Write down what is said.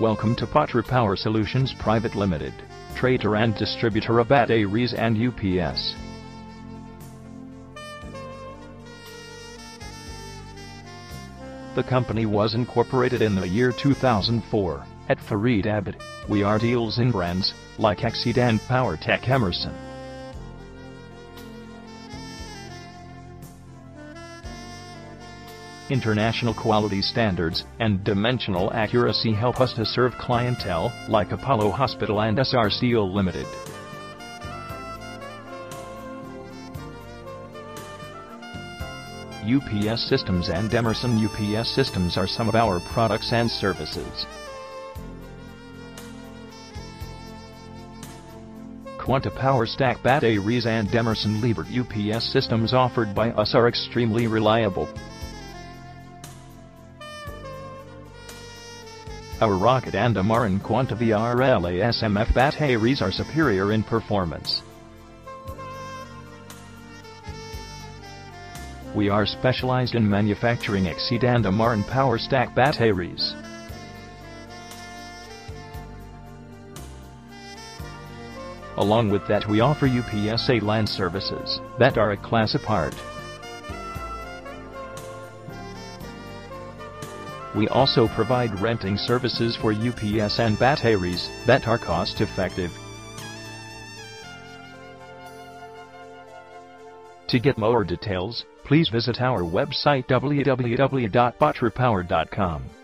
Welcome to Patra Power Solutions Private Limited, trader and distributor of batteries and UPS. The company was incorporated in the year 2004 at Faridabad. We are deals in brands like Exide and Powertek Emerson. International quality standards and dimensional accuracy help us to serve clientele like Apollo Hospital and Essar Steel Limited. UPS Systems and Emerson UPS Systems are some of our products and services. Quanta Power Stack batteries and Emerson Liebert UPS systems offered by us are extremely reliable. Our Rocket and Amaron Quanta VRLA SMF batteries are superior in performance. We are specialized in manufacturing Exide and Amaron power stack batteries. Along with that we offer UPS A-LAN services that are a class apart. We also provide renting services for UPS and batteries that are cost effective. To get more details, please visit our website www.patrapower.com.